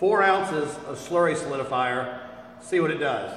four ounces of slurry solidifier, see what it does.